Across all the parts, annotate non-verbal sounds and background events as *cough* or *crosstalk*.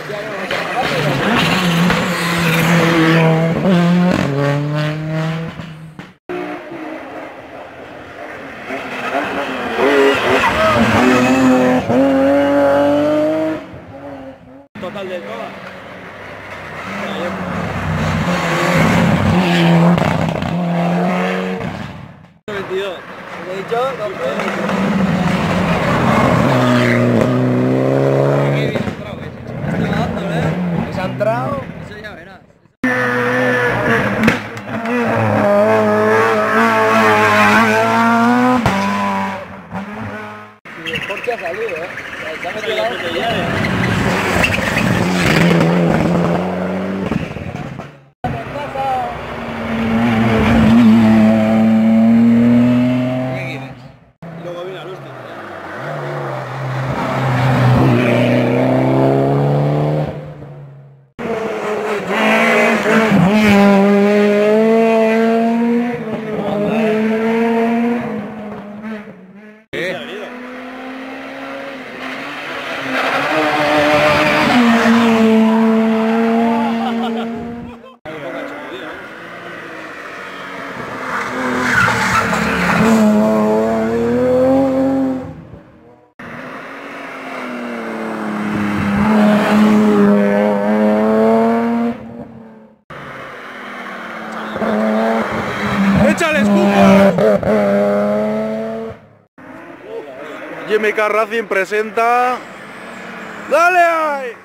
A ver, Car Racing presenta. ¡Dale.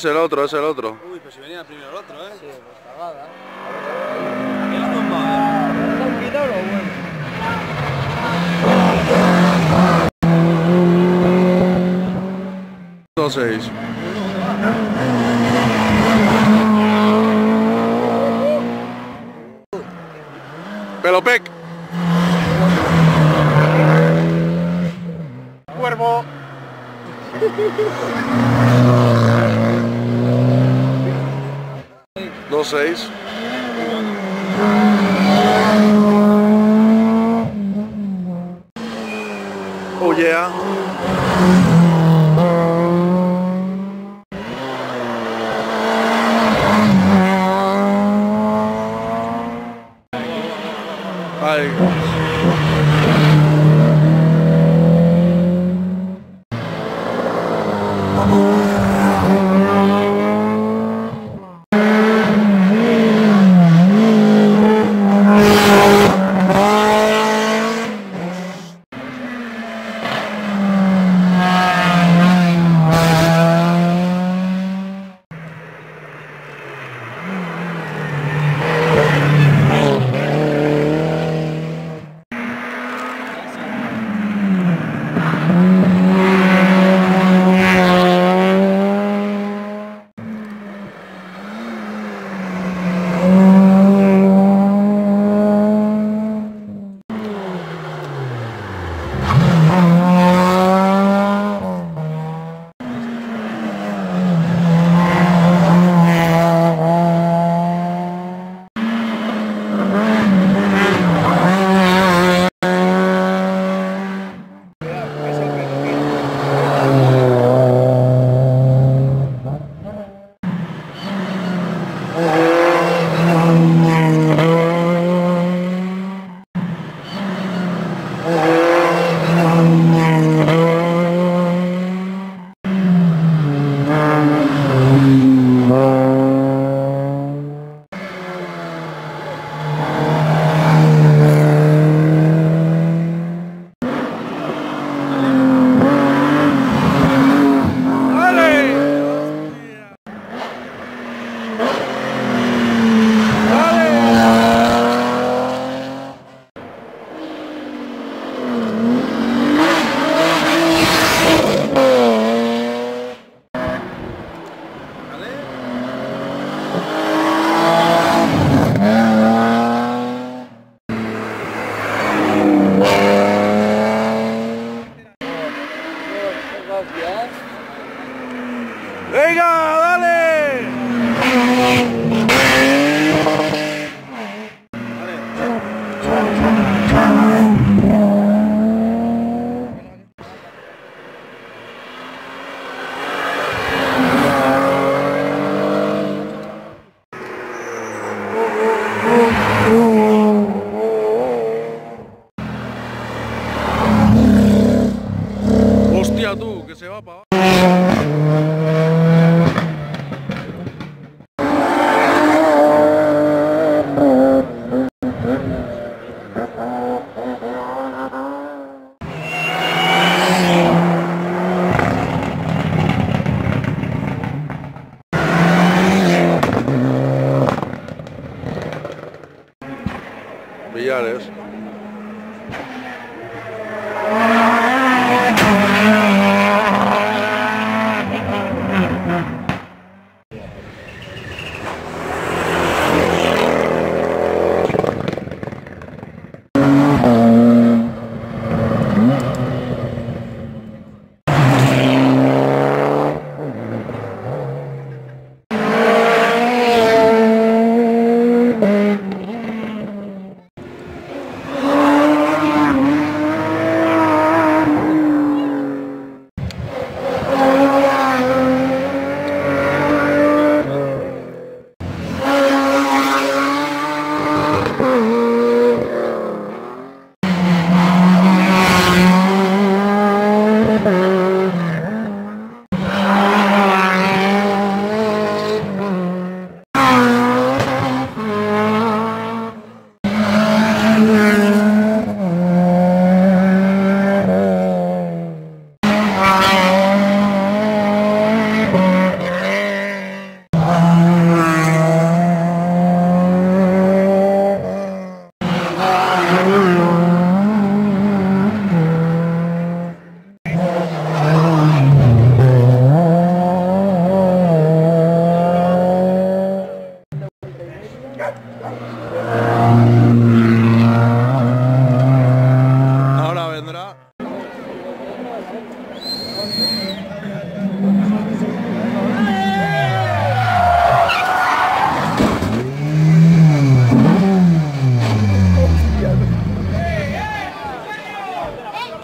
Es el otro, es el otro. Uy, pero si venía primero el otro, ¿eh? Sí, pues cagada. Pelopec. Cuervo. *laughs* says. Oh yeah.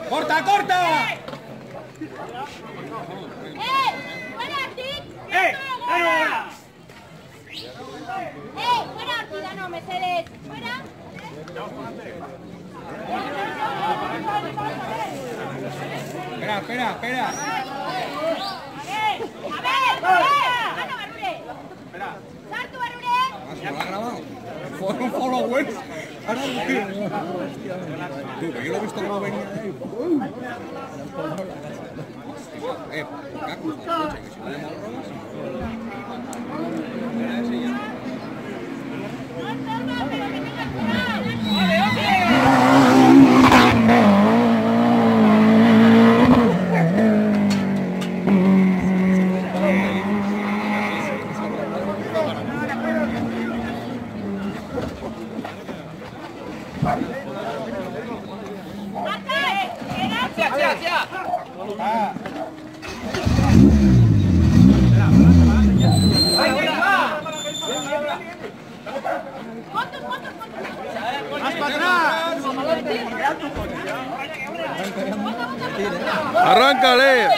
¡Corta, corta! ¡Eh! ¡Fuera, Artis! ¡Eh! ¡Fuera! ¡Eh! No, Mercedes! ¡Fuera! Espera, espera, espera. ¡Eh! ¡A ver! ¡Eh! ¡Ana Barure! ¡Sartu Barure! ¿Se lo ha grabado? Que yo lo he visto como venía. Eh, que si no le mal ¡Fotos, ¡Arráncale!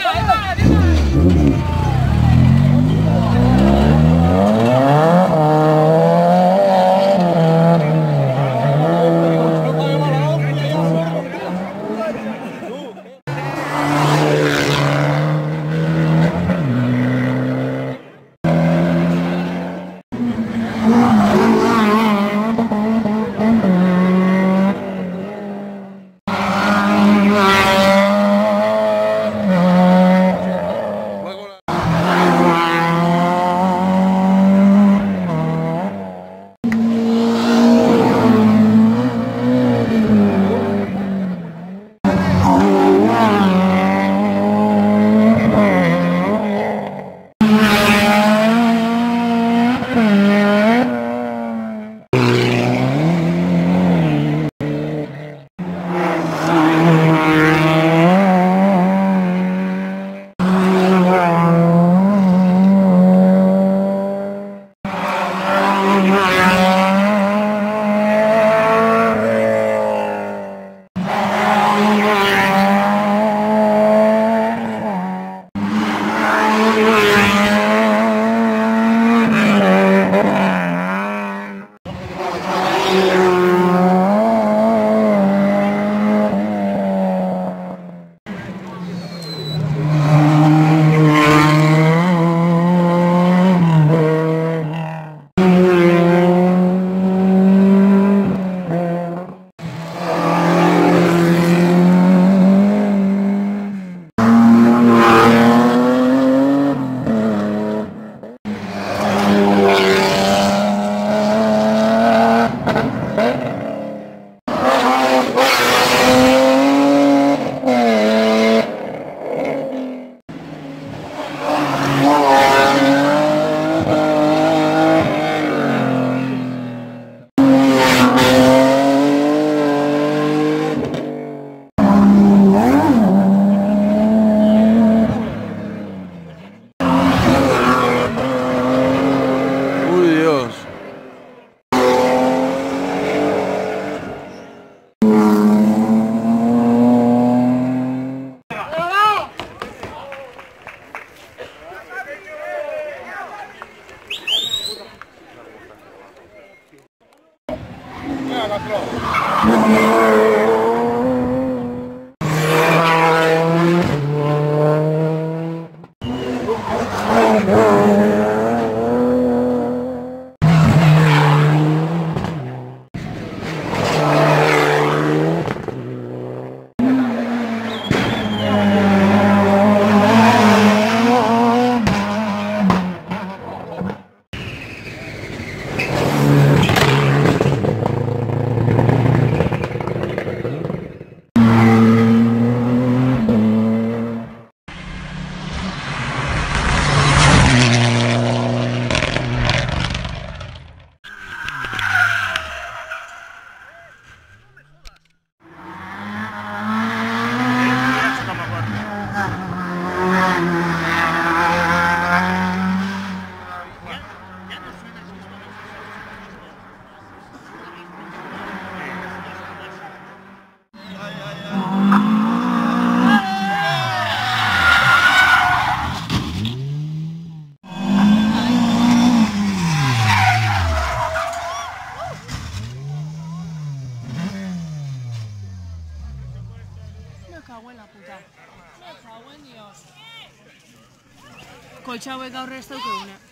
Ciao e gaur ez daukeguna.